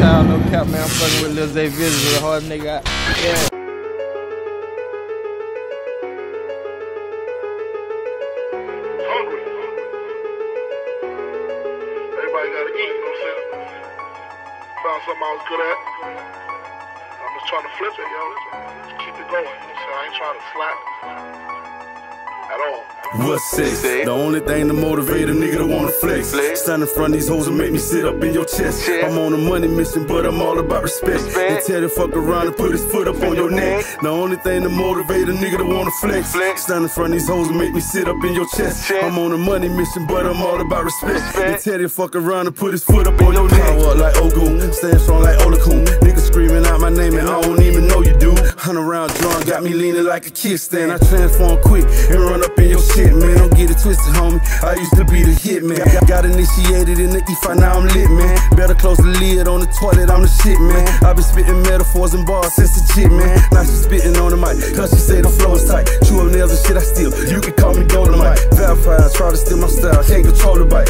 child, no cap, man. I'm fucking with Lil Zay Visual, the nigga. I'm saying? Found something I was good at. I'm just trying to flip it, yo. Just keep it going. I ain't trying to slack at all. What's sex? The only thing to motivate a nigga to wanna flex. Stand in front of these hoes and make me sit up in your chest. I'm on a money mission, but I'm all about respect. And tell the fuck around and put his foot up on your neck. The only thing to motivate a nigga to wanna flex. Stand in front of these hoes and make me sit up in your chest. I'm on a money mission, but I'm all about respect. And tell the fuck around and put his foot up on your neck. Power up like Ogun, stand strong like Olokun. Niggas screaming got me leaning like a kickstand. I transform quick and run up in your shit, man. Don't get it twisted, homie. I used to be the hit man. Got, got initiated in the E5, now I'm lit, man. Better close the lid on the toilet, I'm the shit, man. i been spitting metaphors and bars since the jit, man. Now she spitting on the mic, cause she say the flow is tight. Chew up nails and shit, I steal. You can call me Dolomite. Vampire, try to steal my style, can't control the bite.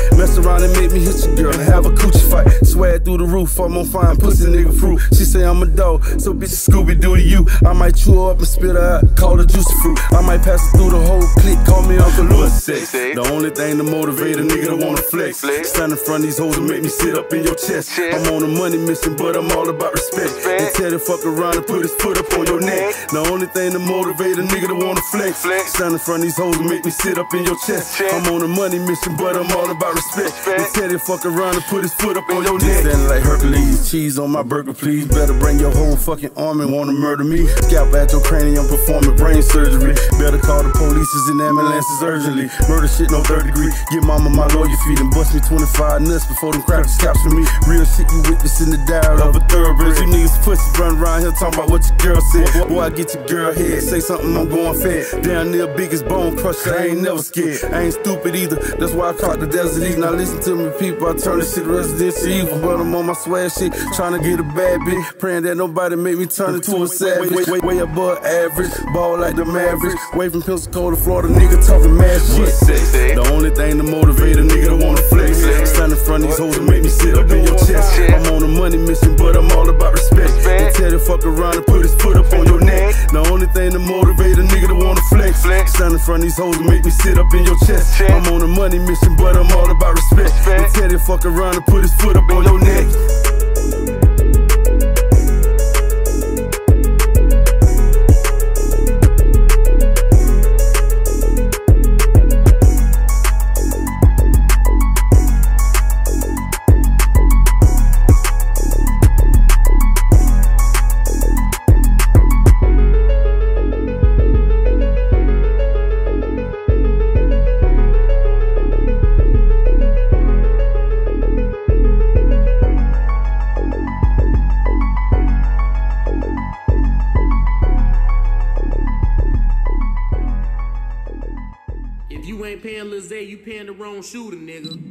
Around make me hit your girl and have a coochie fight. Swag through the roof, I'm on fine pussy nigga fruit. She say I'm a dog, so bitch Scooby Doo to you. I might chew her up and spit her out, call her juicy fruit. I might pass it through the whole clique, call me Uncle Lou. Sex. The only thing to motivate a nigga to wanna flex. Stand in front of these hoes and make me sit up in your chest. I'm on a money mission, but I'm all about respect. And tell the fuck around and put his foot up on your neck. The only thing to motivate a nigga to wanna flex. Stand in front of these hoes and make me sit up in your chest. I'm on a money mission, but I'm all about respect. Tell the fuck around and put his foot up on your neck. Standing like Hercules, cheese on my burger, please. Better bring your whole fucking arm and wanna murder me. Scalp at your cranium, performing brain surgery. Better call the police and ambulances urgently. Murder shit, no third degree. Get mama my lawyer feet and bust me 25 nuts before them crackers capture me. Real shit you witness in the dial of a thoroughbred. You niggas pussy run around here talking about what your girl said. Boy, I get your girl head. Say something, I'm going fat. Down near biggest bone crusher, I ain't never scared. I ain't stupid either. That's why I caught the desert eagle. Now listen to me, people. I turn this shit residential evil, but I'm on my swag shit, trying to get a bad bitch. Praying that nobody make me turn into a savage. Way, way, way above average, ball like the Mavericks. Way from Pensacola, Florida, nigga talking mad shit. The only thing to motivate a nigga to wanna flex. Stand in front of these hoes and make me sit up in your chest. I'm on a money mission, but I'm all about respect. And tell the fuck around and put his foot up on your neck. The only thing to motivate a nigga to wanna flex. Stand in front of these hoes and make me sit up in your chest. I'm on a money mission, but I'm all about respect. Fuck around and put his foot up on your neck. If you ain't paying Lil Zay, you paying the wrong shooter, nigga.